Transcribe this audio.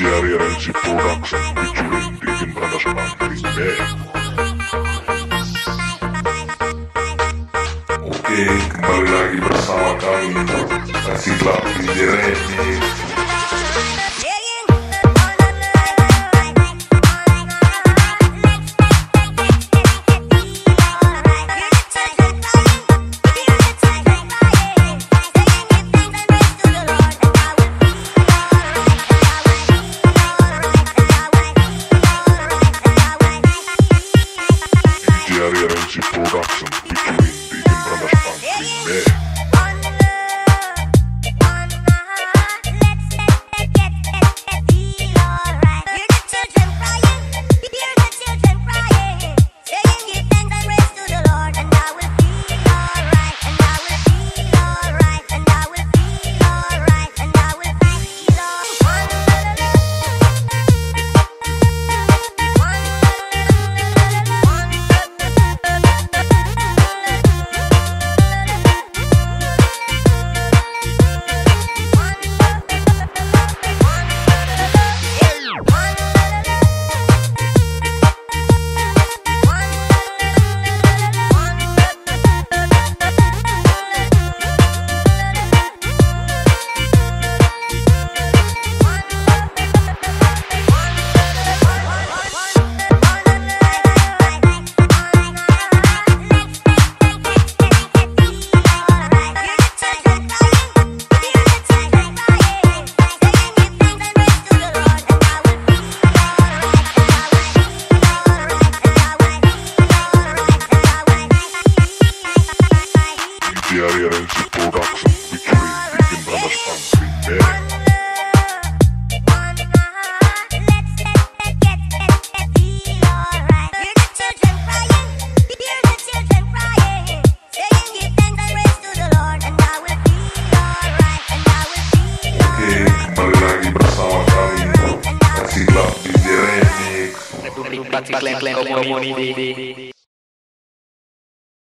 Jerry Renzi Production featuring Divin Brothers Band. Oke, kembali lagi bersama kami Kasih Club DJ Remix Jerry Renzi Production Jerry Renzi Production featuring Divin Brothers Pampering Band. Oke, kembali lagi bersama kami Kasih Club DJ Remix Republik Praktik Klan Klan Community